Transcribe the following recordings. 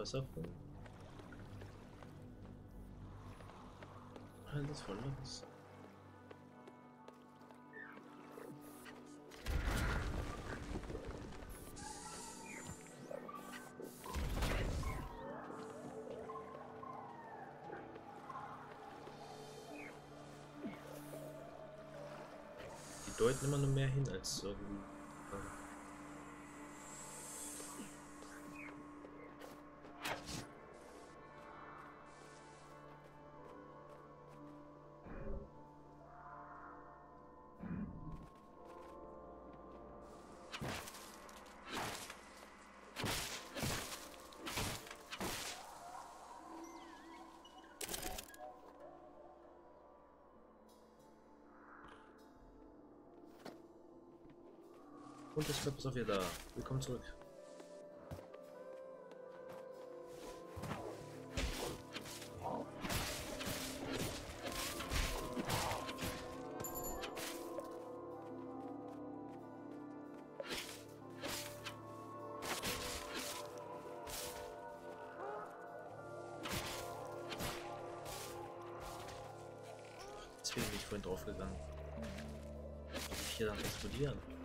Wasser voll. Alles voller Wasser. Die deuten immer nur mehr hin als irgendwie. Und das Club ist auch wieder da. Willkommen zurück. Deswegen bin ich vorhin draufgegangen. Ich hier dann explodieren.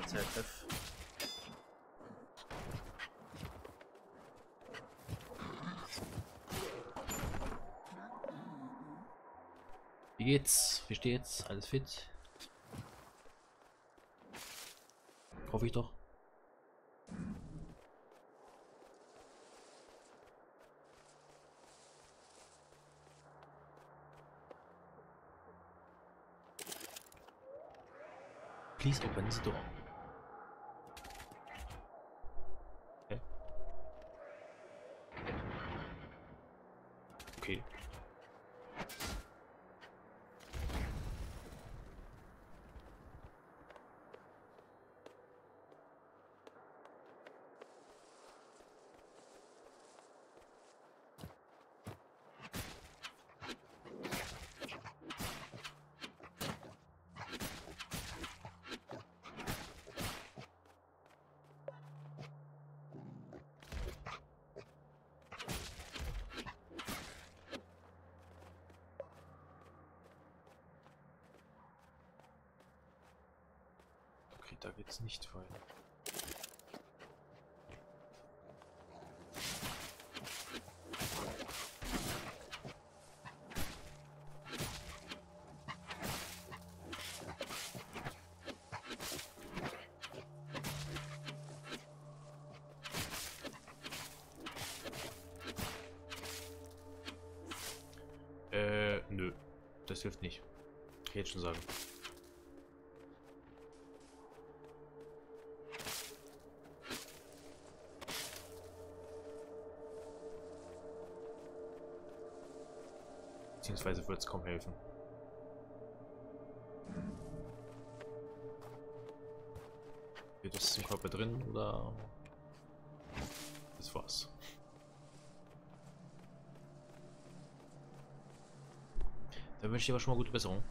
Oh, ZF. Wie geht's? Wie steht's? Alles fit? Hoffe ich doch. Please open this door. Okay. Okay. Okay, da geht's nicht weiter. Äh, nö. Das hilft nicht. Kann ich jetzt schon sagen. Beziehungsweise wird es kaum helfen. Wird das im Körper drin oder... Das war's. Dann wünsche ich dir aber schon mal gute Besserung.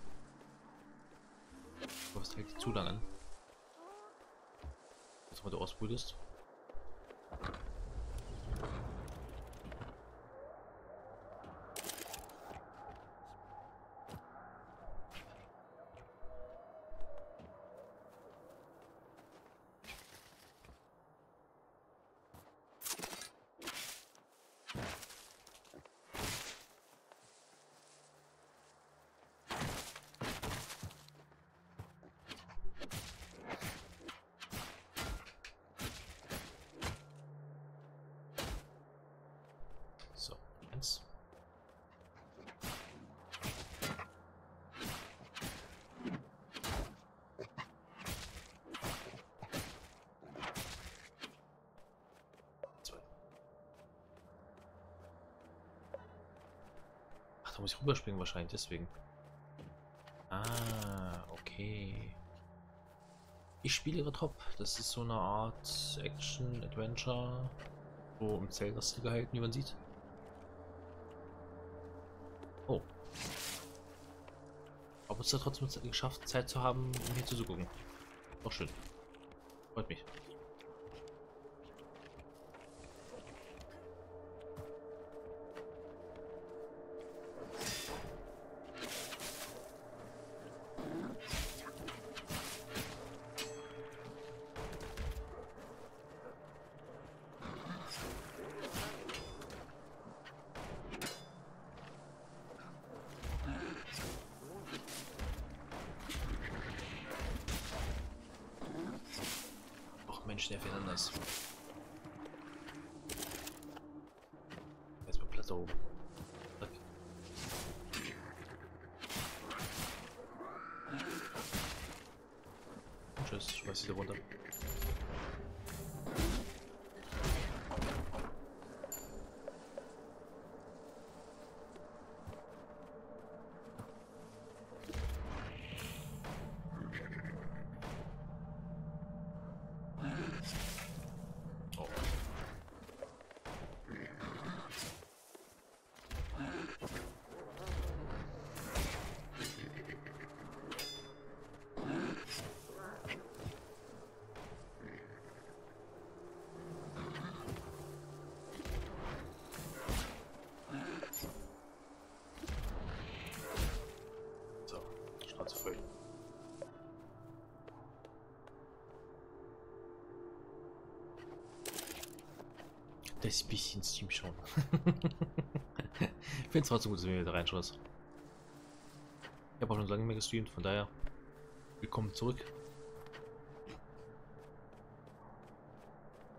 Du hast halt zu lange. Was mal du ausbrütest. Da muss ich rüberspringen wahrscheinlich, deswegen. Ah, okay. Ich spiele ihre Top. Das ist so eine Art Action-Adventure. So im Zelda-Stil gehalten, wie man sieht. Oh. Aber es hat trotzdem geschafft, Zeit zu haben, um hier zu gucken. Auch schön. Freut mich. Mensch, der fährt anders. Erstmal Platz da oben. Das bisschen Steam schon. ich finde es trotzdem gut, dass wir wieder reinschauen. Ich habe auch schon lange mehr gestreamt, von daher willkommen zurück.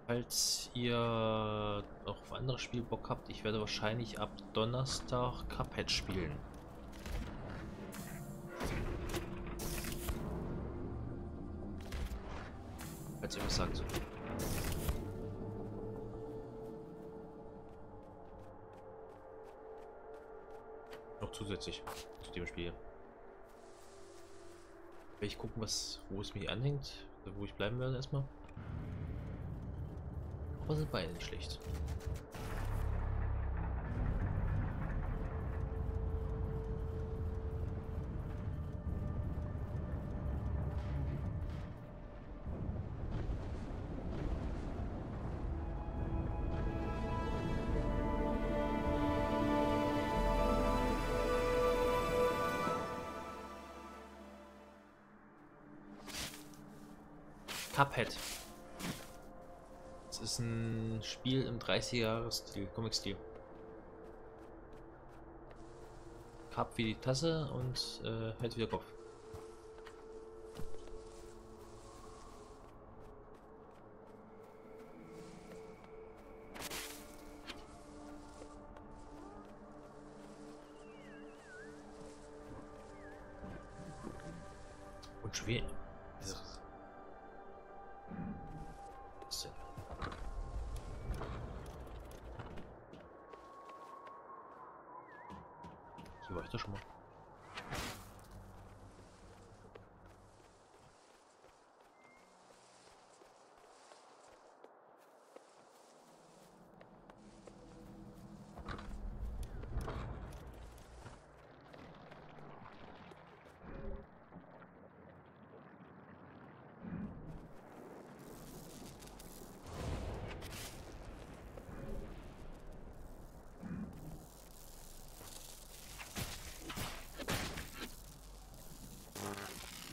Falls ihr noch auf andere Spiel Bock habt, ich werde wahrscheinlich ab Donnerstag Cuphead spielen. Falls ihr was sollt. noch zusätzlich zu dem Spiel. Will ich gucken, was, wo es mich anhängt, wo ich bleiben werde erstmal. Aber sind beide nicht schlecht. Cuphead. Das ist ein Spiel im 30er-Stil, Comic-Stil. Cup wie die Tasse und äh, halt wieder Kopf. Und schwer. Hier war ich doch schon mal.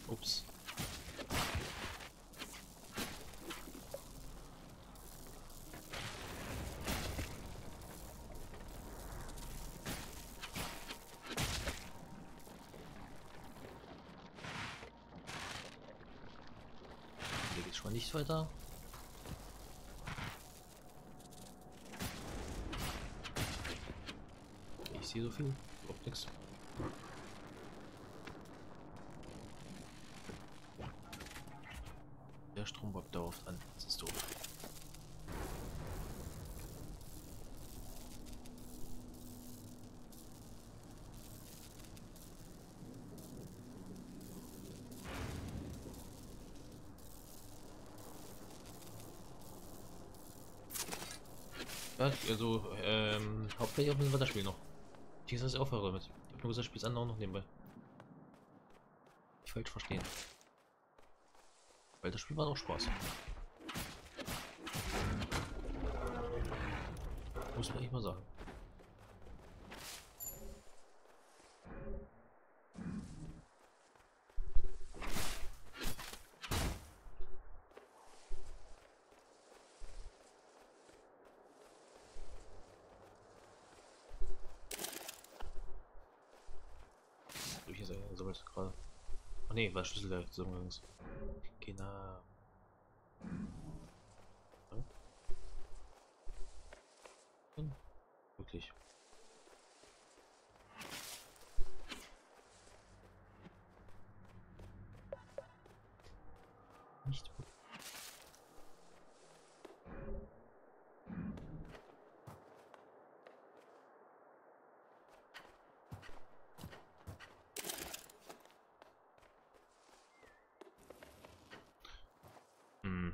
Ups. Hier geht's schon mal nicht weiter. Ich sehe so viel, überhaupt nichts. Der Strom dauerhaft an. Das ist doof. Ja, also, ähm, hauptsächlich auf dem Weiterspiel noch. Ich weiß, dass ich aufhöre damit. Ich hab nur gesagt, das andere noch nebenbei. Ich falsch verstehen. Weil das Spiel macht auch Spaß. Muss man echt mal sagen. Sammelt gerade. Ach nee, war Schlüssel der Zusammengangs. Genau. Hm, Wirklich. Nicht gut. Hm,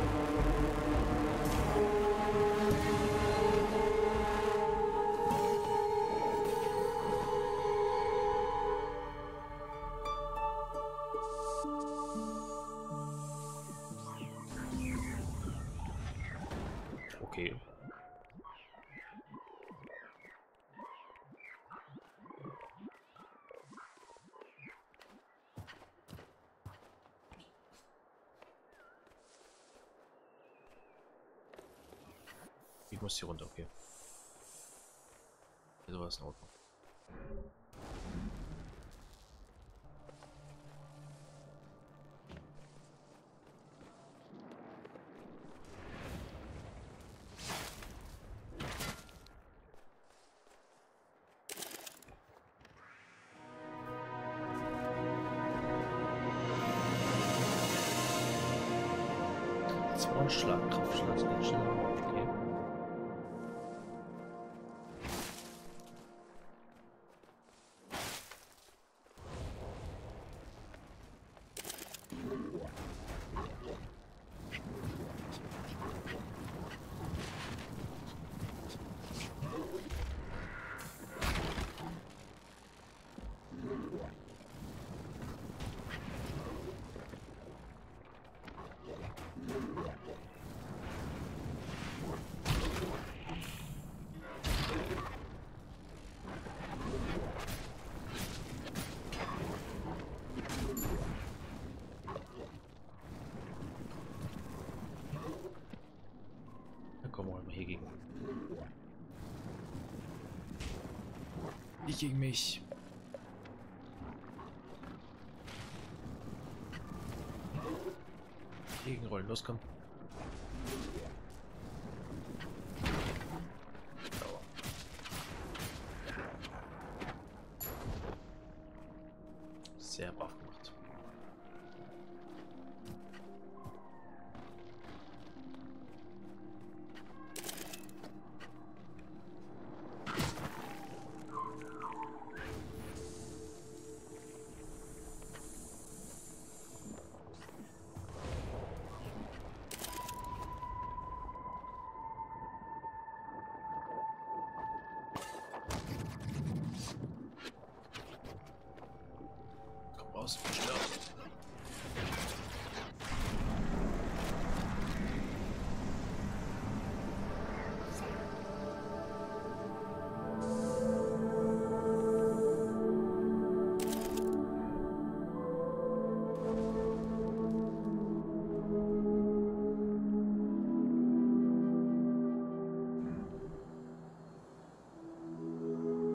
Okay. Ich muss hier runter, okay. Also war es in Ordnung. Zwei Schlag, Kraftschlag, Schlag, okay. Dann kommen wir mal hier gegen. Nicht gegen mich. Gegenrollen, los komm. Sehr brav gemacht. Awesome job.